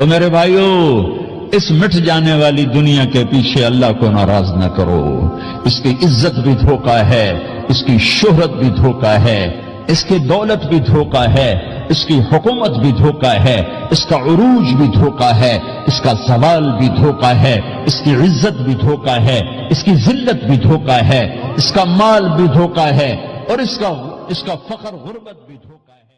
तो मेरे भाइयों इस मिट जाने वाली दुनिया के पीछे अल्लाह को नाराज़ न करो इसकी इज़्ज़त भी धोखा है इसकी शोहरत भी धोखा है इसकी दौलत भी धोखा है इसकी हुकूमत भी धोखा है इसका अरूज भी धोखा है इसका सवाल भी धोखा है इसकी इज़्ज़त भी धोखा है इसकी जिल्लत भी धोखा है इसका माल भी धोखा है और इसका इसका फखर गुर्बत भी धोखा है